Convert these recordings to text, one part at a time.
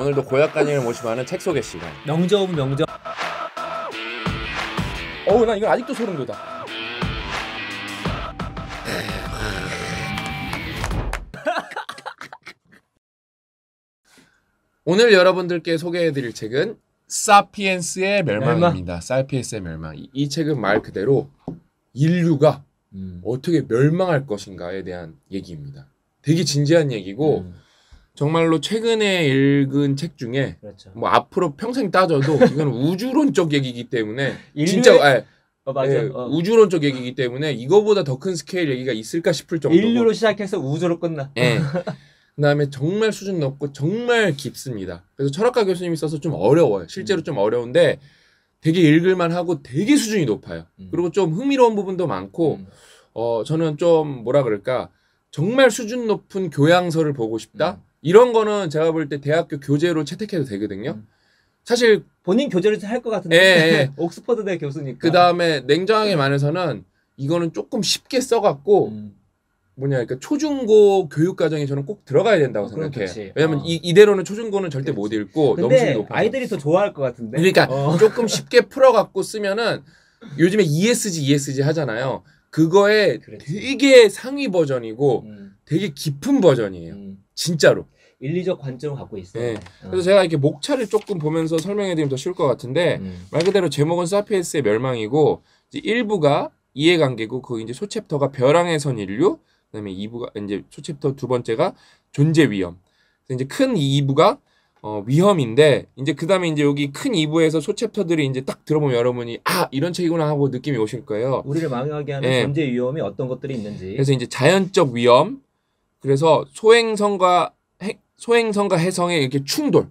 오늘도 고약관님을 모시고 하는 책 소개 시간. 명저 of 명저. 어우 나 이거 아직도 소름 돋아. 오늘 여러분들께 소개해드릴 책은 사피엔스의 멸망입니다. 사피엔스의 멸망. 이, 이 책은 말 그대로 인류가 음. 어떻게 멸망할 것인가에 대한 얘기입니다. 되게 진지한 얘기고 음, 정말로 최근에 읽은 책 중에 그렇죠. 뭐 앞으로 평생 따져도 이건 우주론적 얘기이기 때문에 인류의- 진짜 아, 어 맞아. 예, 어. 우주론적 얘기이기 때문에 이거보다 더 큰 스케일 얘기가 있을까 싶을 정도고 인류로 시작해서 우주로 끝나. 예. 그다음에 정말 수준 높고 정말 깊습니다. 그래서 철학과 교수님이 써서 좀 어려워요. 실제로 좀 어려운데 되게 읽을만 하고 되게 수준이 높아요. 음. 그리고 좀 흥미로운 부분도 많고 음. 어 저는 좀 뭐라 그럴까 정말 수준 높은 교양서를 보고 싶다. 음. 이런 거는 제가 볼 때 대학교 교재로 채택해도 되거든요. 음. 사실 본인 교재를 할것 같은데. 예, 예. 옥스퍼드대 교수니까. 그 다음에 냉정하게 말해서는 이거는 조금 쉽게 써갖고 음. 뭐냐 그러니까 초중고 교육 과정에 저는 꼭 들어가야 된다고 어, 생각해. 왜냐면 어. 이, 이대로는 초중고는 절대 못 읽고 너무 높아. 아이들이 더 좋아할 것 같은데. 그러니까 어. 조금 쉽게 풀어갖고 쓰면은 요즘에 ESG ESG 하잖아요. 그거에 그렇지. 되게 상위 버전이고 음, 되게 깊은 버전이에요. 음. 진짜로. 인리적 관점을 갖고 있어. 네. 어. 그래서 제가 이렇게 목차를 조금 보면서 설명해드리면 더 쉬울 것 같은데 음. 말 그대로 제목은 사피엔스의 멸망이고 이제 1부가 이해관계고 그 이제 소챕터가 벼랑에선 인류 그다음에 2부가 이제 소챕터 두 번째가 존재 위험. 그래서 이제 큰 2부가 어, 위험인데 이제 그다음에 이제 여기 큰 2부에서 소챕터들이 이제 딱 들어보면 여러분이 아 이런 책이구나 하고 느낌이 오실 거예요. 우리를 망하게 하는 예. 존재 위험이 어떤 것들이 있는지. 그래서 이제 자연적 위험 그래서 소행성과 해- 소행성과 해성의 이렇게 충돌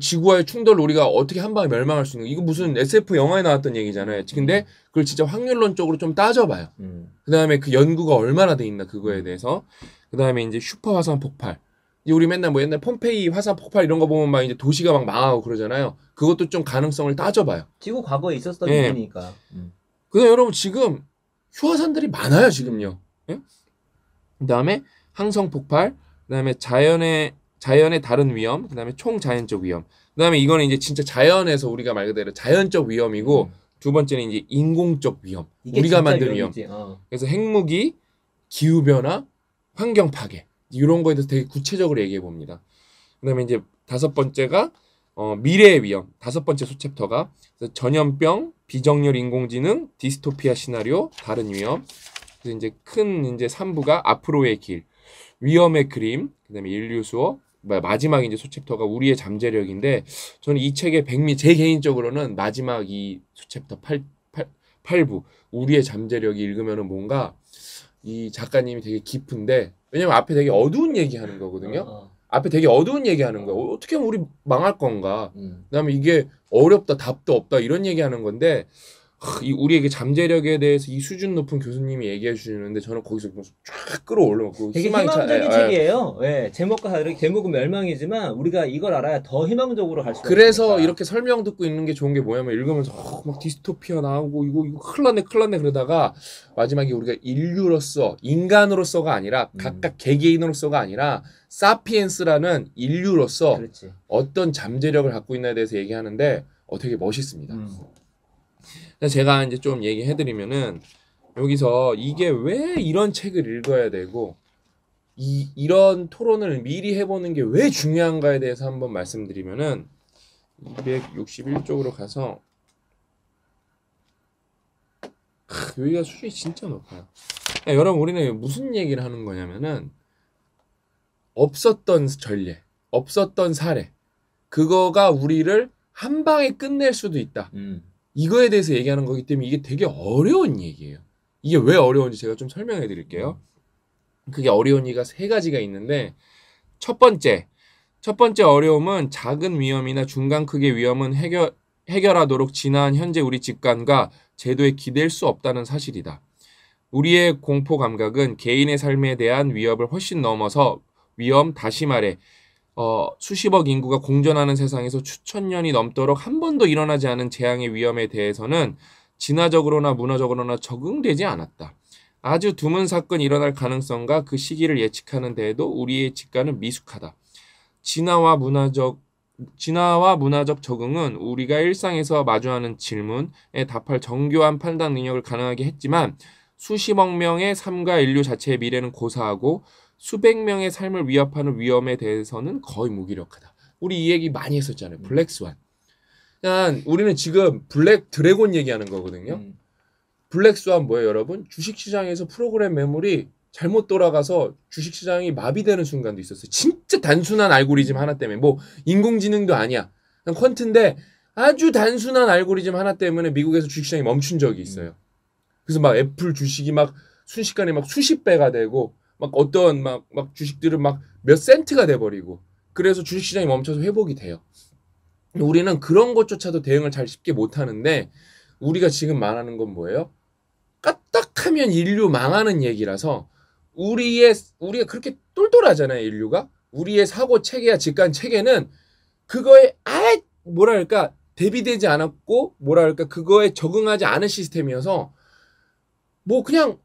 지구와의 충돌을 우리가 어떻게 한 방에 멸망할 수 있는 거. 이거 무슨 SF 영화에 나왔던 얘기잖아요. 근데 그걸 진짜 확률론적으로 좀 따져봐요. 음. 그다음에 그 연구가 얼마나 돼 있나 그거에 대해서 그다음에 이제 슈퍼 화산 폭발 우리 맨날 뭐 옛날 폼페이 화산 폭발 이런 거 보면 막 이제 도시가 막 망하고 그러잖아요. 그것도 좀 가능성을 따져봐요. 지구 과거에 있었던 예. 일이니까. 음. 그다음 여러분 지금 휴화산들이 많아요 지금요. 예? 그다음에 항성 폭발, 그다음에 자연의 자연의 다른 위험, 그다음에 총자연적 위험. 그다음에 이거는 이제 진짜 자연에서 우리가 말 그대로 자연적 위험이고 음. 두 번째는 이제 인공적 위험. 우리가 만든 위험. 어. 그래서 핵무기, 기후 변화, 환경 파괴 이런 거에 대해서 되게 구체적으로 얘기해 봅니다. 그다음에 이제 다섯 번째가 어, 미래의 위험. 다섯 번째 소챕터가 전염병, 비정렬 인공지능, 디스토피아 시나리오, 다른 위험. 그래서 이제 큰 이제 3부가 앞으로의 길, 위험의 그림, 그다음에 인류 마- 마지막 이제 소챕터가 우리의 잠재력인데 저는 이 책의 백미 제 개인적으로는 마지막 이 소챕터 8, 8, 8부 우리의 잠재력이 읽으면은 뭔가 이 작가님이 되게 깊은데 왜냐면 앞에 되게 어두운 얘기하는 거거든요. 어, 어. 앞에 되게 어두운 얘기하는 거예요. 어떻게 하면 우리 망할 건가? 음. 그다음에 이게 어렵다, 답도 없다 이런 얘기하는 건데 하, 이 우리에게 잠재력에 대해서 이 수준 높은 교수님이 얘기해 주시는데 저는 거기서 뭐쫙 끌어올라고 되게 희망이 차- 희망적인 예, 예. 책이에요. 예, 제목과 다르게 제목은 멸망이지만 우리가 이걸 알아야 더 희망적으로 갈 수가 그래서 있으니까. 이렇게 설명 듣고 있는 게 좋은 게 뭐냐면 읽으면서 어, 막 디스토피아 나오고 이거 이거 큰일 났네 큰일 났네 그러다가 마지막에 우리가 인류로서 인간으로서가 아니라 음. 각각 개개인으로서가 아니라 사피엔스라는 인류로서 그렇지. 어떤 잠재력을 갖고 있나에 대해서 얘기하는데 어 되게 멋있습니다. 음. 제가 이제 좀 얘기해드리면은 여기서 이게 왜 이런 책을 읽어야 되고 이 이런 토론을 미리 해보는 게 왜 중요한가에 대해서 한번 말씀드리면은 261쪽으로 가서 크, 여기가 수준이 진짜 높아요. 야, 여러분 우리는 무슨 얘기를 하는 거냐면은 없었던 전례, 없었던 사례, 그거가 우리를 한 방에 끝낼 수도 있다. 음. 이거에 대해서 얘기하는 거기 때문에 이게 되게 어려운 얘기예요. 이게 왜 어려운지 제가 좀 설명해 드릴게요. 그게 어려운 이유가 세 가지가 있는데 첫 번째, 첫 번째 어려움은 작은 위험이나 중간 크기의 위험은 해결 해결하도록 진화한 현재 우리 직관과 제도에 기댈 수 없다는 사실이다. 우리의 공포 감각은 개인의 삶에 대한 위협을 훨씬 넘어서 위험 다시 말해 어, 수십억 인구가 공존하는 세상에서 수천 년이 넘도록 한 번도 일어나지 않은 재앙의 위험에 대해서는 진화적으로나 문화적으로나 적응되지 않았다. 아주 드문 사건이 일어날 가능성과 그 시기를 예측하는 데에도 우리의 직관은 미숙하다. 진화와 문화적 진화와 문화적 적응은 우리가 일상에서 마주하는 질문에 답할 정교한 판단 능력을 가능하게 했지만 수십억 명의 삶과 인류 자체의 미래는 고사하고 수백 명의 삶을 위협하는 위험에 대해서는 거의 무기력하다. 우리 이 얘기 많이 했었잖아요. 블랙스완. 그냥 우리는 지금 블랙 드래곤 얘기하는 거거든요. 음. 블랙스완 뭐예요, 여러분? 주식시장에서 프로그램 매물이 잘못 돌아가서 주식시장이 마비되는 순간도 있었어요. 진짜 단순한 알고리즘 하나 때문에 뭐 인공지능도 아니야. 그냥 퀀트인데 아주 단순한 알고리즘 하나 때문에 미국에서 주식시장이 멈춘 적이 있어요. 그래서 막 애플 주식이 막 순식간에 막 수십 배가 되고 막 어떤 막, 막 주식들은 막 몇 센트가 돼버리고 그래서 주식시장이 멈춰서 회복이 돼요. 우리는 그런 것조차도 대응을 잘 쉽게 못하는데 우리가 지금 말하는 건 뭐예요? 까딱하면 인류 망하는 얘기라서 우리의 우리가 그렇게 똘똘하잖아요 인류가 우리의 사고 체계야 직관 체계는 그거에 아예 뭐랄까 대비되지 않았고 뭐랄까 그거에 적응하지 않은 시스템이어서 뭐 그냥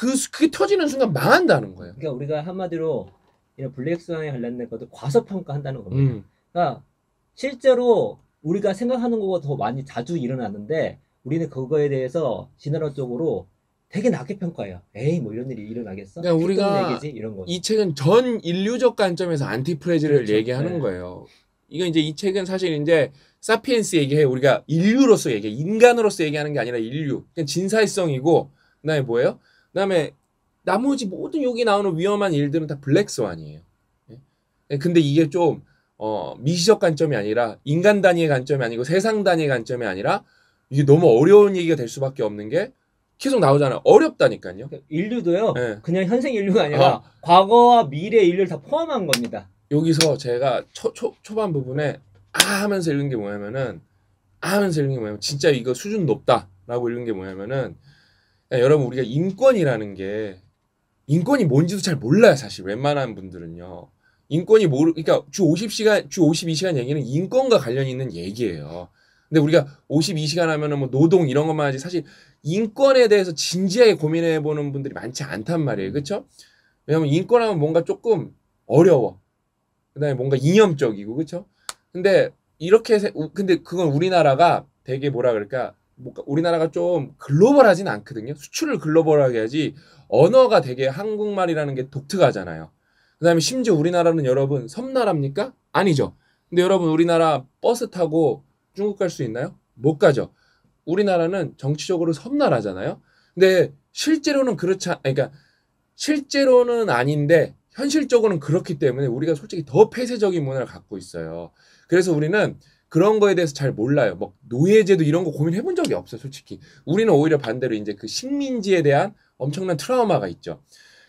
그 그게 터지는 순간 망한다는 거예요. 그러니까 우리가 한마디로 이런 블랙 스완에 관련된 것들 과소평가한다는 겁니다. 음. 그러니까 실제로 우리가 생각하는 것보다 더 많이 자주 일어나는데 우리는 그거에 대해서 진화론적으로 되게 낮게 평가해요. 에이 뭐 이런 일이 일어나겠어? 그러니까 우리가 얘기지 이런 거. 이 책은 전 인류적 관점에서 안티프레즈를 그렇죠. 얘기하는 네. 거예요. 이거 이제 이 책은 사실 이제 사피엔스 얘기해 우리가 인류로서 얘기해 인간으로서 얘기하는 게 아니라 인류 그냥 진사일성이고 그다음에 뭐예요? 그다음에 나머지 모든 여기 나오는 위험한 일들은 다 블랙스완이에요. 예? 근데 이게 좀 어, 미시적 관점이 아니라 인간 단위의 관점이 아니고 세상 단위의 관점이 아니라 이게 너무 어려운 얘기가 될 수밖에 없는 게 계속 나오잖아요. 어렵다니까요. 그러니까 인류도요. 예. 그냥 현생 인류가 아니라 과거와 미래 인류를 다 포함한 겁니다. 여기서 제가 초, 초, 초반 부분에 아 하면서 읽은 게 뭐냐면은 아 하면서 읽은 게 뭐냐면 진짜 이거 수준 높다라고 읽은 게 뭐냐면은 야, 여러분 우리가 인권이라는 게 인권이 뭔지도 잘 몰라요 사실. 웬만한 분들은요. 인권이 모르 그러니까 주 50시간 주 52시간 얘기는 인권과 관련 있는 얘기예요. 근데 우리가 52시간 하면은 뭐 노동 이런 것만 하지 사실 인권에 대해서 진지하게 고민해 보는 분들이 많지 않단 말이에요. 그렇죠 왜냐면 인권하면 뭔가 조금 어려워. 그다음에 뭔가 이념적이고 그렇죠? 근데 이렇게 근데 그건 우리나라가 되게 뭐라 그럴까? 뭔가 우리나라가 좀 글로벌하진 않거든요. 수출을 글로벌하게 해야지 언어가 되게 한국말이라는 게 독특하잖아요. 그다음에 심지어 우리나라는 여러분 섬나라입니까? 아니죠. 근데 여러분 우리나라 버스 타고 중국 갈 수 있나요? 못 가죠. 우리나라는 정치적으로 섬나라잖아요. 근데 실제로는 그렇지 않, 그러니까 실제로는 아닌데 현실적으로는 그렇기 때문에 우리가 솔직히 더 폐쇄적인 문화를 갖고 있어요. 그래서 우리는 그런 거에 대해서 잘 몰라요. 뭐 노예제도 이런 거 고민해 본 적이 없어요, 솔직히. 우리는 오히려 반대로 이제 그 식민지에 대한 엄청난 트라우마가 있죠.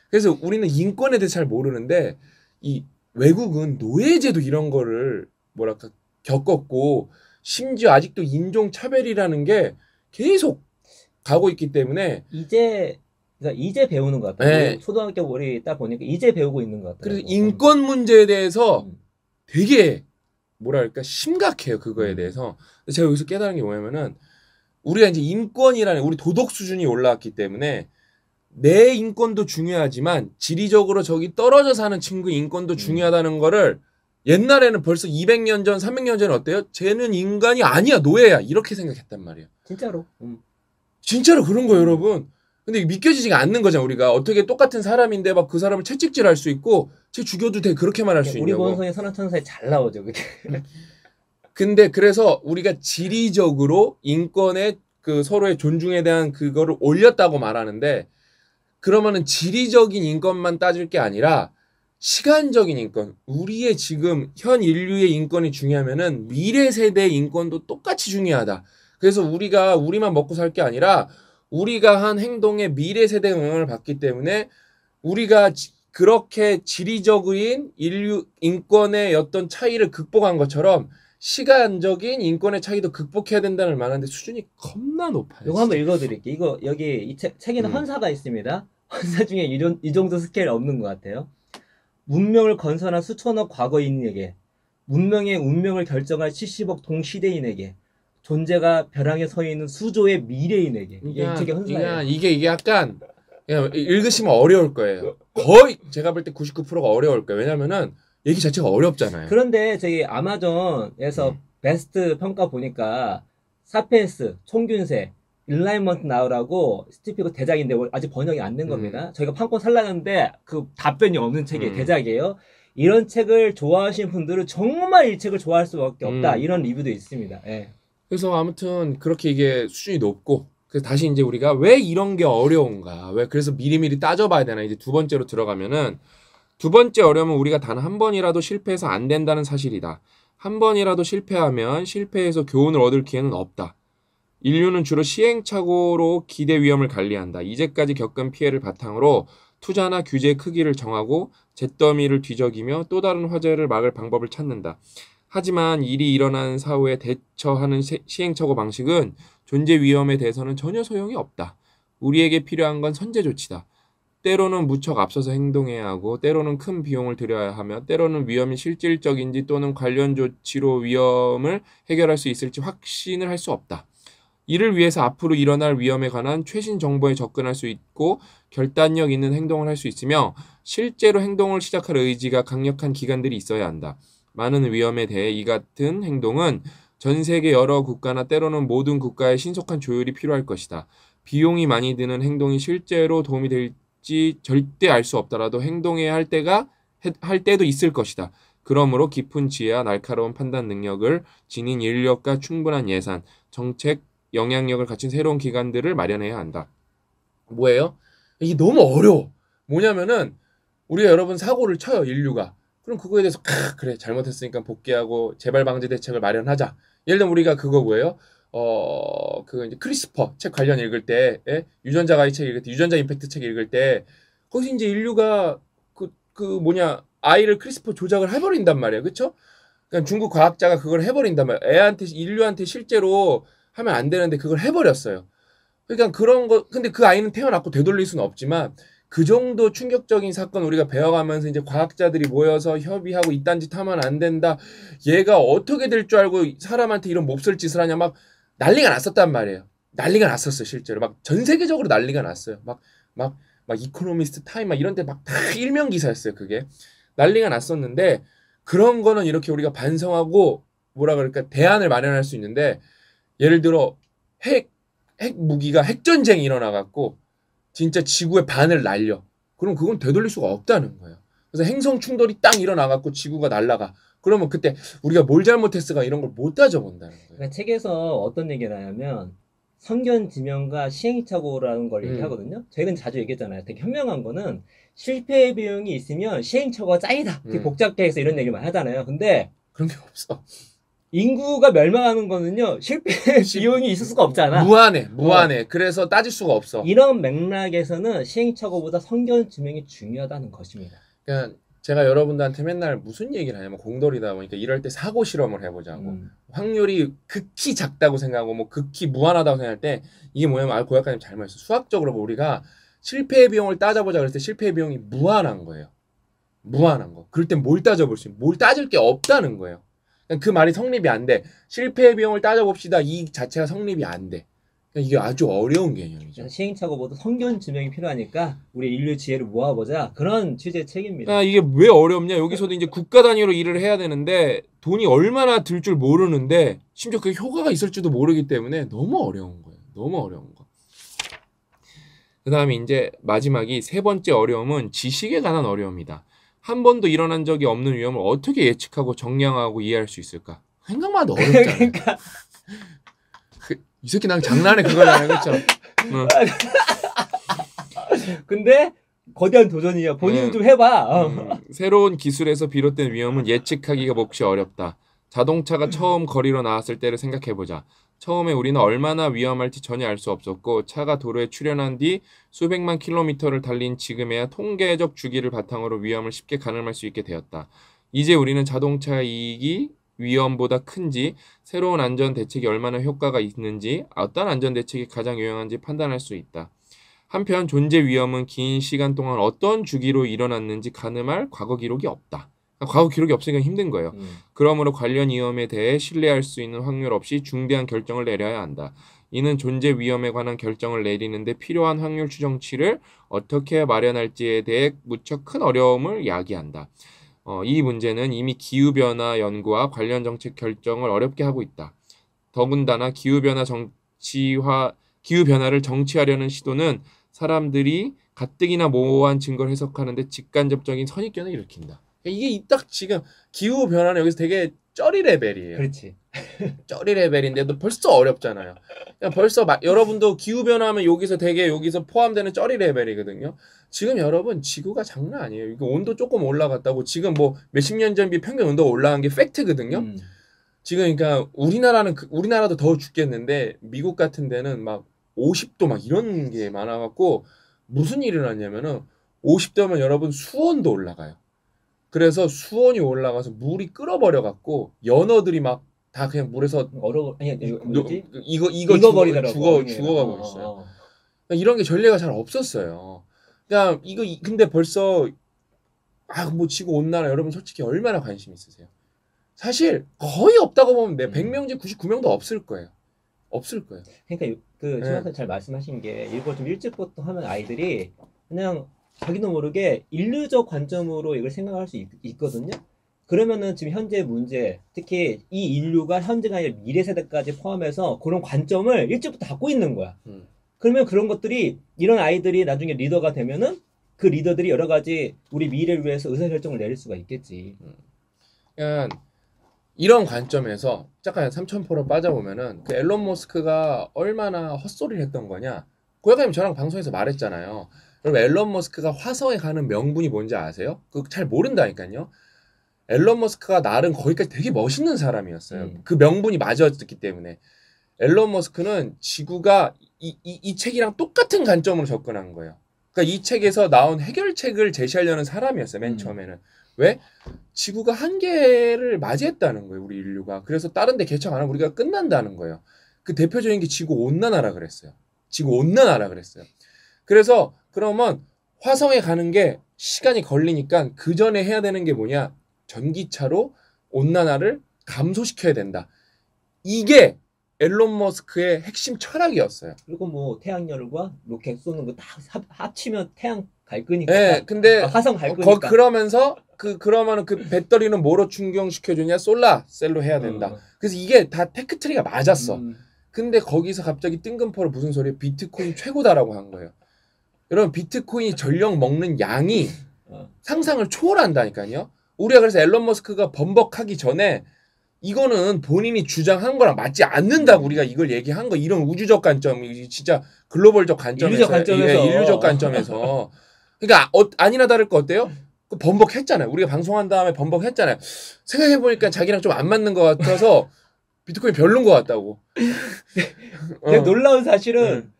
그래서 우리는 인권에 대해서 잘 모르는데 이 외국은 노예제도 이런 거를 뭐랄까 겪었고 심지어 아직도 인종 차별이라는 게 계속 가고 있기 때문에 이제 그러니까 이제 배우는 것 같아요. 네. 초등학교 우리 딱 보니까 이제 배우고 있는 것 같아요. 그래서 인권 문제에 대해서 음. 되게 뭐랄까 심각해요 그거에 음. 대해서 제가 여기서 깨달은 게 뭐냐면은 우리가 이제 인권이라는 우리 도덕 수준이 올라왔기 때문에 내 인권도 중요하지만 지리적으로 저기 떨어져 사는 친구 인권도 음. 중요하다는 거를 옛날에는 벌써 200년 전, 300년 전에 어때요? 쟤는 인간이 아니야, 노예야. 이렇게 생각했단 말이에요. 진짜로. 음. 진짜로 그런 거예요, 여러분. 근데 믿겨지지가 않는 거잖아, 우리가. 어떻게 똑같은 사람인데 막 그 사람을 채찍질 할 수 있고, 쟤 죽여도 돼. 그렇게만 할수 우리 있냐고. 본성의 선악천사에 잘 나오죠. 그게. 근데 그래서 우리가 지리적으로 인권의 그 서로의 존중에 대한 그거를 올렸다고 말하는데 그러면은 지리적인 인권만 따질 게 아니라 시간적인 인권, 우리의 지금 현 인류의 인권이 중요하면은 미래 세대의 인권도 똑같이 중요하다. 그래서 우리가 우리만 먹고 살 게 아니라 우리가 한 행동에 미래 세대의 영향을 받기 때문에 우리가 지- 그렇게 지리적인 인류 인권의 어떤 차이를 극복한 것처럼 시간적인 인권의 차이도 극복해야 된다는 말하는데 수준이 겁나 높아요. 이거 한번 읽어드릴게요. 이거 여기 이 책, 책에는 음. 헌사가 있습니다. 헌사 중에 이, 정- 이 정도 스케일 없는 것 같아요. 문명을 건설한 수천억 과거인에게 문명의 운명을 결정할 70억 동시대인에게 존재가 벼랑에 서 있는 수조의 미래인에게 이게 이 그러니까, 책의 헌사예요. 이게 이게 약간 읽으시면 어려울 거예요. 거의 제가 볼 때 99%가 어려울 거예요. 왜냐면은 얘기 자체가 어렵잖아요. 그런데 저기 아마존에서 음. 베스트 평가 보니까 사피엔스, 총균쇠, Enlightenment Now라고 스티븐 핑커 대작인데 아직 번역이 안된 음. 겁니다. 저희가 판권 살라는데 그 답변이 없는 책이 음. 대작이에요. 이런 책을 좋아하시는 분들은 정말 이 책을 좋아할 수밖에 없다. 음. 이런 리뷰도 있습니다. 예. 그래서 아무튼 그렇게 이게 수준이 높고 그래서 다시 이제 우리가 왜 이런 게 어려운가 왜 그래서 미리미리 따져봐야 되나 이제 두 번째로 들어가면은 두 번째 어려움은 우리가 단 한 번이라도 실패해서 안 된다는 사실이다. 한 번이라도 실패하면 실패해서 교훈을 얻을 기회는 없다. 인류는 주로 시행착오로 기대 위험을 관리한다. 이제까지 겪은 피해를 바탕으로 투자나 규제의 크기를 정하고 잿더미를 뒤적이며 또 다른 화재를 막을 방법을 찾는다. 하지만 일이 일어난 사후에 대처하는 시- 시행착오 방식은 존재 위험에 대해서는 전혀 소용이 없다. 우리에게 필요한 건 선제 조치다. 때로는 무척 앞서서 행동해야 하고 때로는 큰 비용을 들여야 하며 때로는 위험이 실질적인지 또는 관련 조치로 위험을 해결할 수 있을지 확신을 할 수 없다. 이를 위해서 앞으로 일어날 위험에 관한 최신 정보에 접근할 수 있고 결단력 있는 행동을 할 수 있으며 실제로 행동을 시작할 의지가 강력한 기관들이 있어야 한다. 많은 위험에 대해 이 같은 행동은 전 세계 여러 국가나 때로는 모든 국가의 신속한 조율이 필요할 것이다. 비용이 많이 드는 행동이 실제로 도움이 될지 절대 알 수 없더라도 행동해야 할 때가 해- 할 때도 있을 것이다. 그러므로 깊은 지혜와 날카로운 판단 능력을 지닌 인력과 충분한 예산, 정책, 영향력을 갖춘 새로운 기관들을 마련해야 한다. 뭐예요? 이게 너무 어려워. 뭐냐면은 우리가 여러분 사고를 쳐요 인류가. 그럼 그거에 대해서 캬, 그래 잘못했으니까 복귀하고 재발 방지 대책을 마련하자. 예를 들면 우리가 그거 뭐예요? 어, 그 이제 CRISPR 책 관련 읽을 때, 예? 유전자 가위 책 읽을 때, 유전자 임팩트 책 읽을 때, 거기서 이제 인류가 그, 그 뭐냐, 아이를 CRISPR 조작을 해버린단 말이에요. 그쵸? 그러니까 중국 과학자가 그걸 해버린단 말이에요. 애한테, 인류한테 실제로 하면 안 되는데 그걸 해버렸어요. 그러니까 그런 거, 근데 그 아이는 태어났고 되돌릴 수는 없지만, 그 정도 충격적인 사건 우리가 배워가면서 이제 과학자들이 모여서 협의하고 이딴 짓 하면 안 된다. 얘가 어떻게 될 줄 알고 사람한테 이런 몹쓸 짓을 하냐 막 난리가 났었단 말이에요. 난리가 났었어요, 실제로. 막 전 세계적으로 난리가 났어요. 막, 막, 막 이코노미스트 타임 막 이런 데 막 다 일면 기사였어요, 그게. 난리가 났었는데 그런 거는 이렇게 우리가 반성하고 뭐라 그럴까 대안을 마련할 수 있는데 예를 들어 핵, 핵 무기가 핵전쟁이 일어나 갖고 진짜 지구의 반을 날려. 그럼 그건 되돌릴 수가 없다는 거예요. 그래서 행성 충돌이 딱 일어나 갖고 지구가 날아가. 그러면 그때 우리가 뭘 잘못했을까 이런 걸 못 따져본다는 거예요. 그러니까 책에서 어떤 얘기를 하냐면 성견 지명과 시행착오라는 걸 음. 얘기하거든요. 저희는 자주 얘기했잖아요. 되게 현명한 거는 실패 비용이 있으면 시행착오가 짱이다. 되게 음. 복잡게 해서 이런 얘기만 하잖아요. 근데 그런 게 없어. 인구가 멸망하는 거는요. 실패 비용이 있을 수가 없잖아. 무한해, 무한해. 그래서 따질 수가 없어. 이런 맥락에서는 시행착오보다 성견 지명이 중요하다는 것입니다. 그러니까 제가 여러분들한테 맨날 무슨 얘기를 하냐면 공돌이다 보니까 이럴 때 사고 실험을 해보자고. 음. 확률이 극히 작다고 생각하고 뭐 극히 무한하다고 생각할 때 이게 뭐냐면 아 고약관님 잘못했어. 수학적으로 뭐 우리가 실패의 비용을 따져보자 그랬을 때 실패의 비용이 무한한 거예요. 무한한 거. 그럴 땐 뭘 따져볼 수 있는? 뭘 따질 게 없다는 거예요. 그 말이 성립이 안 돼. 실패의 비용을 따져봅시다. 이 자체가 성립이 안 돼. 그러니까 이게 아주 어려운 개념이죠. 시행착오보다 성견 지명이 필요하니까 우리 인류 지혜를 모아보자 그런 취지의 책입니다. 아, 이게 왜 어렵냐? 여기서도 이제 국가 단위로 일을 해야 되는데 돈이 얼마나 들 줄 모르는데 심지어 그 효과가 있을지도 모르기 때문에 너무 어려운 거예요. 너무 어려운 거. 그다음에 이제 마지막이 세 번째 어려움은 지식에 관한 어려움이다. 한 번도 일어난 적이 없는 위험을 어떻게 예측하고 정량하고 이해할 수 있을까? 생각만 해도 어렵잖아요. 그러니까 그, 이 새끼 난 장난해 그거잖아요, 그렇죠? 응. 근데 거대한 도전이야. 본인은 음. 좀 해봐. 어. 음, 새로운 기술에서 비롯된 위험은 예측하기가 몹시 어렵다. 자동차가 처음 거리로 나왔을 때를 생각해보자. 처음에 우리는 얼마나 위험할지 전혀 알 수 없었고 차가 도로에 출현한 뒤 수백만 킬로미터를 달린 지금에야 통계적 주기를 바탕으로 위험을 쉽게 가늠할 수 있게 되었다. 이제 우리는 자동차 이익이 위험보다 큰지 새로운 안전 대책이 얼마나 효과가 있는지 어떤 안전 대책이 가장 유용한지 판단할 수 있다. 한편 존재 위험은 긴 시간 동안 어떤 주기로 일어났는지 가늠할 과거 기록이 없다. 과거 기록이 없으니까 힘든 거예요. 음. 그러므로 관련 위험에 대해 신뢰할 수 있는 확률 없이 중대한 결정을 내려야 한다. 이는 존재 위험에 관한 결정을 내리는데 필요한 확률 추정치를 어떻게 마련할지에 대해 무척 큰 어려움을 야기한다. 어, 이 문제는 이미 기후변화 연구와 관련 정책 결정을 어렵게 하고 있다. 더군다나 기후변화 정치화, 기후변화를 정치하려는 시도는 사람들이 가뜩이나 모호한 증거를 해석하는데 직간접적인 선입견을 일으킨다. 이게 딱 지금 기후 변화는 여기서 되게 쩌리 레벨이에요. 그렇지. 쩌리 레벨인데도 벌써 어렵잖아요. 그냥 벌써 마- 여러분도 기후 변화하면 여기서 되게 여기서 포함되는 쩌리 레벨이거든요. 지금 여러분 지구가 장난 아니에요. 이거 온도 조금 올라갔다고 지금 뭐 몇십 년 전 비 평균 온도가 올라간 게 팩트거든요. 음. 지금 그러니까 우리나라는 그- 우리나라도 더 죽겠는데 미국 같은 데는 막 50도 막 이런 게 많아갖고 무슨 일이 났냐면은 50도면 여러분 수온도 올라가요. 그래서 수온이 올라가서 물이 끓어버려 갖고 연어들이 막 다 그냥 물에서 얼어 아니 이거 뭐지? 이거 이거 익어버리더라고. 죽어. 죽어가고 어, 있어요. 어, 어. 그러니까 이런 게 전례가 잘 없었어요. 그냥 이거 이- 근데 벌써 아뭐 지구 온난화 여러분 솔직히 얼마나 관심 있으세요? 사실 거의 없다고 보면 돼. 음. 100명 중 99명도 없을 거예요. 없을 거예요. 그러니까 요- 그 네. 신학생 잘 말씀하신 게 이걸 좀 일찍부터 하면 아이들이 그냥 자기도 모르게 인류적 관점으로 이걸 생각할 수 있, 거든요 그러면은 지금 현재 문제, 특히 이 인류가 현재가 아니라 미래 세대까지 포함해서 그런 관점을 일찍부터 갖고 있는 거야. 음. 그러면 그런 것들이 이런 아이들이 나중에 리더가 되면은 그 리더들이 여러 가지 우리 미래를 위해서 의사결정을 내릴 수가 있겠지. 그냥 이런 관점에서 잠깐 삼천포로 빠져보면은 그 앨런 머스크가 얼마나 헛소리를 했던 거냐. 고약님 저랑 방송에서 말했잖아요. 여러분 앨런 머스크가 화성에 가는 명분이 뭔지 아세요? 그잘 모른다니까요. 앨런 머스크가 나름 거기까지 되게 멋있는 사람이었어요. 음. 그 명분이 맞았기 때문에. 앨런 머스크는 지구가 이, 이, 이 책이랑 똑같은 관점으로 접근한 거예요. 그러니까 이 책에서 나온 해결책을 제시하려는 사람이었어요. 맨 음. 처음에는. 왜? 지구가 한계를 맞이했다는 거예요, 우리 인류가. 그래서 다른 데 개척 안 하면 우리가 끝난다는 거예요. 그 대표적인 게 지구 온난화라 그랬어요. 지구 온난화라 그랬어요. 그래서 그러면 화성에 가는 게 시간이 걸리니까 그 전에 해야 되는 게 뭐냐? 전기차로 온난화를 감소시켜야 된다. 이게 일론 머스크의 핵심 철학이었어요. 그리고 뭐 태양열과 로켓 쏘는 거 다 합치면 태양 갈 거니까. 예, 근데 아, 화성 갈 어, 거니까. 거, 그러면서 그 그러면은 그 배터리는 뭐로 충전시켜 주냐? solar cell로 해야 된다. 어. 그래서 이게 다 tech tree가 맞았어. 음. 근데 거기서 갑자기 뜬금포로 무슨 소리야? 비트코인 최고다라고 한 거예요. 여러분 비트코인이 전력 먹는 양이 어. 상상을 초월한다니까요. 우리가 그래서 앨런 머스크가 번복하기 전에 이거는 본인이 주장한 거랑 맞지 않는다고 우리가 이걸 얘기한 거 이런 우주적 관점 이 진짜 글로벌적 관점에서 인류적 관점에서. 예, 인류적 관점에서 그러니까 어, 아니나 다를 거 어때요? 그 번복했잖아요. 우리가 방송한 다음에 번복했잖아요. 생각해 보니까 자기랑 좀 안 맞는 것 같아서 비트코인 별론 것 같다고. 어. 놀라운 사실은 음.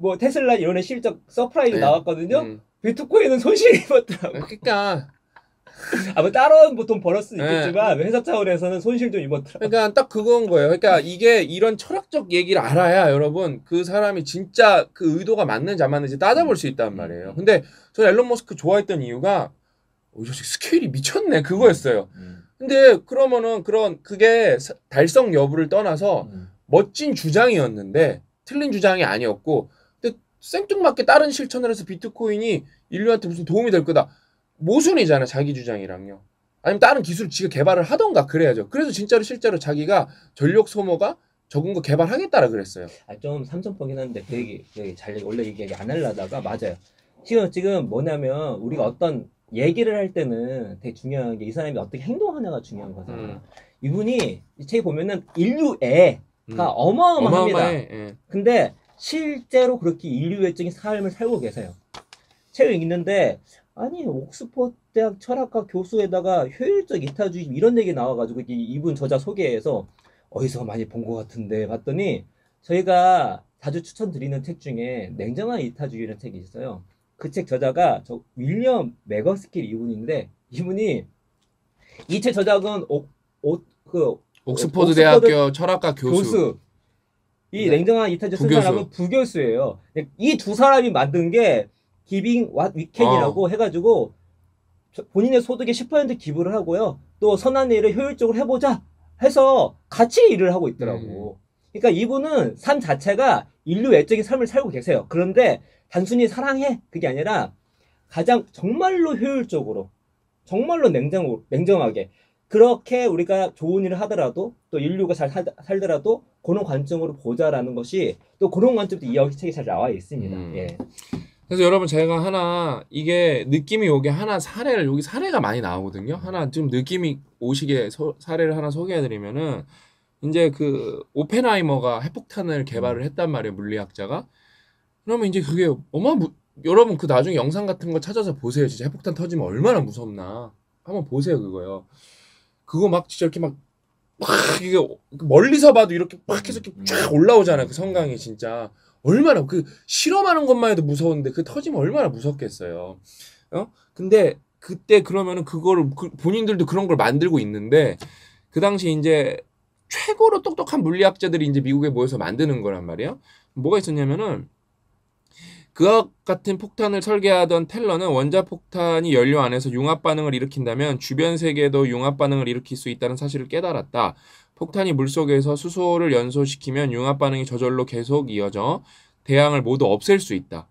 뭐 테슬라 이런 애 실적 surprise 네. 나왔거든요. 음. 비트코인은 손실 입었더라고. 그러니까 아, 뭐 다른 보통 벌을 수 네. 있겠지만 회사 차원에서는 손실 좀 입었더라고. 그러니까 딱 그건 거예요. 그러니까 이게 이런 철학적 얘기를 알아야 여러분 그 사람이 진짜 그 의도가 맞는지 안 맞는지 따져볼 수 있단 말이에요. 근데 저는 일론 머스크 좋아했던 이유가 어, 이 자식 스케일이 미쳤네 그거였어요. 음. 근데 그러면은 그런 그게 사- 달성 여부를 떠나서 음. 멋진 주장이었는데 틀린 주장이 아니었고 생뚱맞게 다른 실천을 해서 비트코인이 인류한테 무슨 도움이 될 거다 모순이잖아 자기 주장이랑요 아니면 다른 기술을 지가 개발을 하던가 그래야죠 그래서 진짜로 실제로 자기가 전력 소모가 적은 거 개발하겠다라 그랬어요 아, 좀 삼천포긴 한데 그 얘기, 그 얘기 잘 원래 이 얘기 안 하려다가 맞아요. 지금 지금 뭐냐면 우리가 어떤 얘기를 할 때는 되게 중요한 게 이 사람이 어떻게 행동하냐가 중요한 거잖아. 음. 이분이 이 책에 보면은 인류애가 음. 어마어마합니다. 어마어마해 예. 근데 실제로 그렇게 인류애적인 삶을 살고 계세요. 책을 읽는데 아니 옥스퍼드 대학 철학과 교수에다가 효율적 이타주의 이런 얘기 나와가지고 이- 이분 저자 소개해서 어디서 많이 본 것 같은데 봤더니 저희가 자주 추천드리는 책 중에 냉정한 이타주의라는 책이 있어요. 그 책 저자가 저 윌리엄 메거스킬 이분인데 이분이 이 책 저작은 오, 오, 그 옥스퍼드 옥스퍼드 대학교 철학과 교수, 교수. 이 네. 냉정한 이타주 쓴 부교수. 사람은 부교수예요. 이 두 사람이 만든 게 기빙 왓 위켄이라고 어. 해가지고 저- 본인의 소득의 10% 기부를 하고요. 또 선한 일을 효율적으로 해보자 해서 같이 일을 하고 있더라고. 음. 그러니까 이분은 삶 자체가 인류 외적인 삶을 살고 계세요. 그런데 단순히 사랑해 그게 아니라 가장 정말로 효율적으로 정말로 냉정 냉정하게 그렇게 우리가 좋은 일을 하더라도 또 인류가 잘 살, 살더라도 그런 관점으로 보자라는 것이 또 그런 관점도 이 책에 잘 나와 있습니다. 음. 예. 그래서 여러분 제가 하나 이게 느낌이 오게 하나 사례를 여기 사례가 많이 나오거든요. 하나 좀 느낌이 오시게 소- 사례를 하나 소개해드리면은 이제 그 오펜하이머가 핵폭탄을 개발을 했단 말이에요 물리학자가. 그러면 이제 그게 어마 무, 여러분 그 나중에 영상 같은 거 찾아서 보세요. 진짜 핵폭탄 터지면 얼마나 무섭나 한번 보세요 그거요. 그거 막 진짜 이렇게 막. 막 이게 멀리서 봐도 이렇게 막 해서 이렇게 쫙 올라오잖아요 그 성강이 진짜 얼마나 그 실험하는 것만 해도 무서운데 그 터지면 얼마나 무섭겠어요. 어? 근데 그때 그러면은 그거를 그 본인들도 그런 걸 만들고 있는데 그 당시 이제 최고로 똑똑한 물리학자들이 이제 미국에 모여서 만드는 거란 말이에요. 뭐가 있었냐면은 그와 같은 폭탄을 설계하던 텔러는 원자 폭탄이 연료 안에서 융합 반응을 일으킨다면 주변 세계도 융합 반응을 일으킬 수 있다는 사실을 깨달았다. 폭탄이 물속에서 수소를 연소시키면 융합 반응이 저절로 계속 이어져 대양을 모두 없앨 수 있다.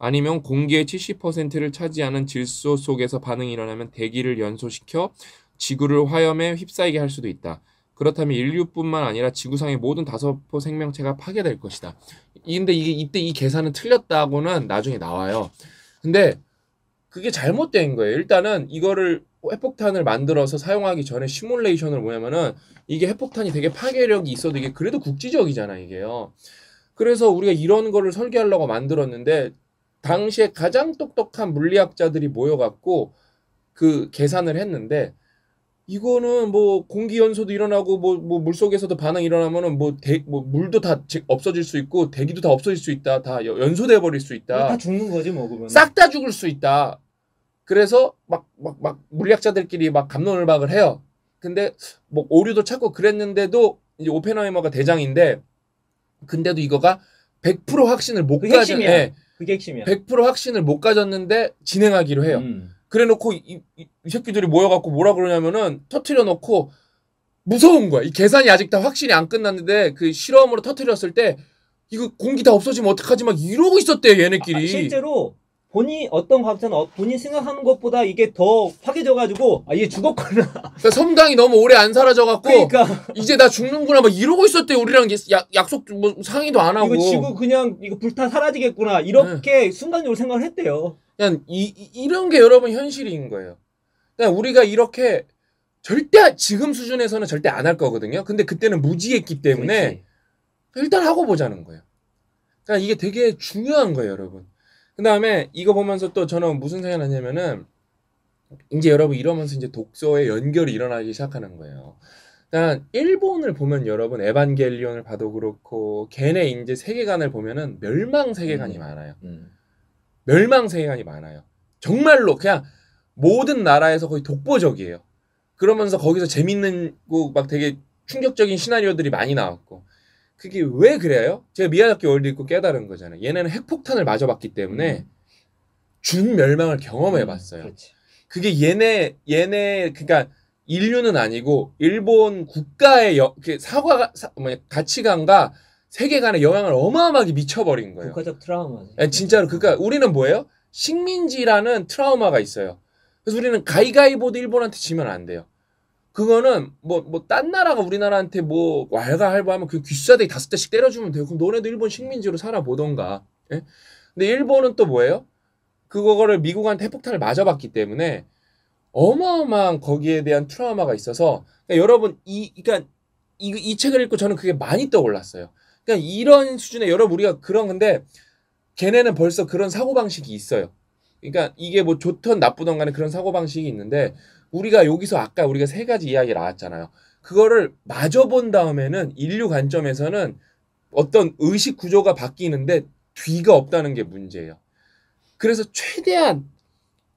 아니면 공기의 70%를 차지하는 질소 속에서 반응이 일어나면 대기를 연소시켜 지구를 화염에 휩싸이게 할 수도 있다. 그렇다면 인류뿐만 아니라 지구상의 모든 다섯포 생명체가 파괴될 것이다. 이- 근데 이게 이때 이 계산은 틀렸다고는 나중에 나와요. 근데 그게 잘못된 거예요. 일단은 이거를 핵폭탄을 만들어서 사용하기 전에 시뮬레이션을 뭐냐면은 이게 핵폭탄이 되게 파괴력이 있어도 이게 그래도 국지적이잖아 이게요. 그래서 우리가 이런 거를 설계하려고 만들었는데 당시에 가장 똑똑한 물리학자들이 모여갖고 그 계산을 했는데 이거는 뭐 공기 연소도 일어나고 뭐, 뭐 물속에서도 반응 일어나면은 뭐, 대, 뭐 물도 다 지- 없어질 수 있고 대기도 다 없어질 수 있다 다 여- 연소돼 버릴 수 있다 다 죽는 거지 뭐 그러면. 싹 다 죽을 수 있다. 그래서 막 막 막 물리학자들끼리 막 감론을박을 해요. 근데 뭐 오류도 찾고 그랬는데도 이제 오펜하이머가 대장인데 근데도 이거가 100% 확신을 못 핵심이야. 예, 그게 핵심이야. 100% 확신을 못 가졌는데 진행하기로 해요. 음. 그래 놓고 이, 이- 이 새끼들이 모여갖고 뭐라 그러냐면은 터트려 놓고 무서운 거야. 이 계산이 아직 다 확실히 안 끝났는데 그 실험으로 터트렸을 때 이거 공기 다 없어지면 어떡하지 막 이러고 있었대요 얘네끼리. 아, 실제로 본인 어떤 과학자는 어- 본인 생각하는 것보다 이게 더 파괴져가지고 아얘 죽었구나. 그러니까 섬광이 너무 오래 안 사라져갖고 그러니까 이제 나 죽는구나 막 이러고 있었대 우리랑 약, 약속 뭐 상의도 안 하고 이거 지구 그냥 이거 불타 사라지겠구나 이렇게 네. 순간적으로 생각을 했대요. 그냥 이, 이- 이런 게 여러분 현실인 거예요. 그냥 우리가 이렇게 절대 지금 수준에서는 절대 안 할 거거든요. 근데 그때는 무지했기 때문에 그렇지. 일단 하고 보자는 거예요. 그러니까 이게 되게 중요한 거예요, 여러분. 그 다음에 이거 보면서 또 저는 무슨 생각이 나냐면은 이제 여러분 이러면서 이제 독서의 연결이 일어나기 시작하는 거예요. 일단 일본을 보면 여러분 에반겔리온을 봐도 그렇고 걔네 이제 세계관을 보면은 멸망 세계관이 음. 많아요. 음. 멸망 세계관이 많아요. 정말로 그냥 모든 나라에서 거의 독보적이에요. 그러면서 거기서 재밌는 거막 되게 충격적인 시나리오들이 많이 나왔고 그게 왜 그래요? 제가 미야자키 월드 읽고 깨달은 거잖아요. 얘네는 핵폭탄을 맞아봤기 때문에 준 멸망을 경험해봤어요. 그렇지. 그게 얘네 얘네 그러니까 인류는 아니고 일본 국가의 여, 그 사과 사, 뭐냐, 가치관과 세계관에 영향을 어마어마하게 미쳐버린 거예요. 국가적 트라우마지. 예, 진짜로 그러니까 우리는 뭐예요? 식민지라는 트라우마가 있어요. 그래서 우리는 가위가위보도 일본한테 지면 안 돼요. 그거는 뭐 뭐 딴 나라가 우리나라한테 뭐 왈가할부하면 그 귀싸대기 다섯 대씩 때려주면 돼요. 그럼 너네도 일본 식민지로 살아보던가. 예? 근데 일본은 또 뭐예요? 그거를 미국한테 핵폭탄을 맞아봤기 때문에 어마어마한 거기에 대한 트라우마가 있어서 그러니까 여러분 이 그러니까 이, 이 책을 읽고 저는 그게 많이 떠올랐어요. 그러니까 이런 수준의 여러분 우리가 그런 건데 걔네는 벌써 그런 사고 방식이 있어요. 그러니까 이게 뭐 좋든 나쁘든 간에 그런 사고 방식이 있는데 우리가 여기서 아까 우리가 세 가지 이야기 나왔잖아요. 그거를 마저 본 다음에는 인류 관점에서는 어떤 의식 구조가 바뀌는데 뒤가 없다는 게 문제예요. 그래서 최대한